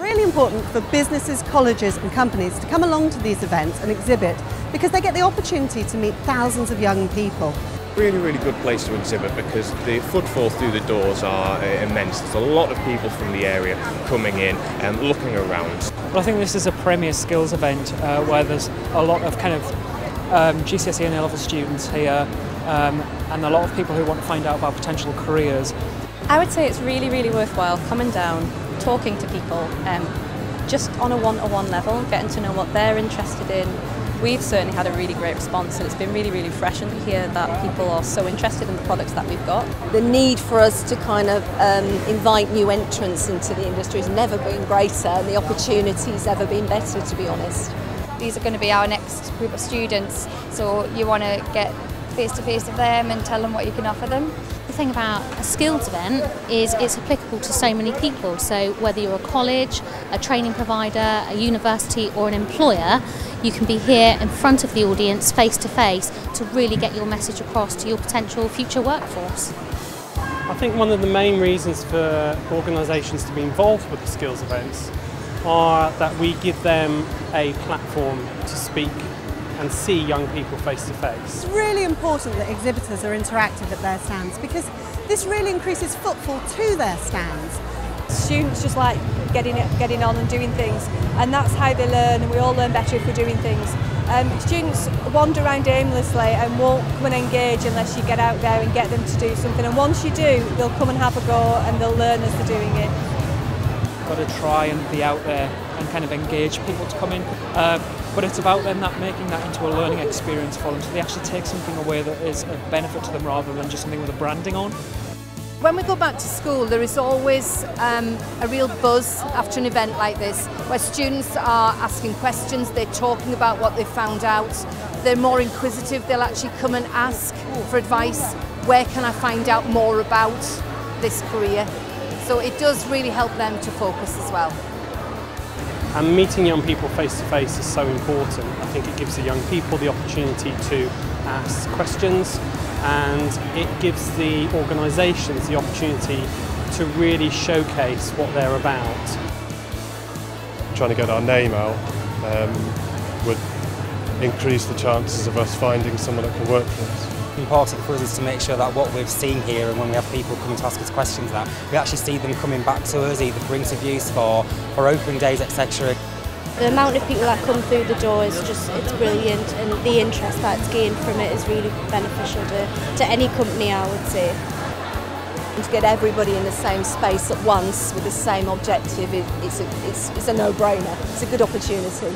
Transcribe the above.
really important for businesses, colleges and companies to come along to these events and exhibit because they get the opportunity to meet thousands of young people. Really, really good place to exhibit because the footfall through the doors are uh, immense. There's a lot of people from the area coming in and looking around. Well, I think this is a premier skills event uh, where there's a lot of kind of um, GCSE and A-level students here um, and a lot of people who want to find out about potential careers. I would say it's really, really worthwhile coming down, talking to people, um, just on a one-to-one -one level, getting to know what they're interested in, We've certainly had a really great response and it's been really, really refreshing to hear that people are so interested in the products that we've got. The need for us to kind of um, invite new entrants into the industry has never been greater and the opportunity's ever been better, to be honest. These are going to be our next group of students, so you want to get face to face with them and tell them what you can offer them. The thing about a skills event is it's applicable to so many people. So whether you're a college, a training provider, a university or an employer, you can be here in front of the audience face to face to really get your message across to your potential future workforce. I think one of the main reasons for organisations to be involved with the skills events are that we give them a platform to speak and see young people face to face. It's really important that exhibitors are interactive at their stands because this really increases footfall to their stands. Students just like getting it, getting on and doing things and that's how they learn and we all learn better if we're doing things. Um, students wander around aimlessly and won't come and engage unless you get out there and get them to do something and once you do they'll come and have a go and they'll learn as they're doing it. Got to try and be out there and kind of engage people to come in. Uh, but it's about then that making that into a learning experience for them so they actually take something away that is of benefit to them rather than just something with a branding on. When we go back to school, there is always um, a real buzz after an event like this, where students are asking questions, they're talking about what they've found out, they're more inquisitive, they'll actually come and ask for advice, where can I find out more about this career? So it does really help them to focus as well. And meeting young people face to face is so important. I think it gives the young people the opportunity to ask questions and it gives the organisations the opportunity to really showcase what they're about. Trying to get our name out um, would increase the chances of us finding someone that can work for us important for us is to make sure that what we've seen here and when we have people coming to ask us questions that we actually see them coming back to us either for interviews, for, for open days etc. The amount of people that come through the door is just, it's brilliant and the interest that's gained from it is really beneficial to, to any company I would say. And to get everybody in the same space at once with the same objective, it, it's a, it's, it's a no-brainer. It's a good opportunity.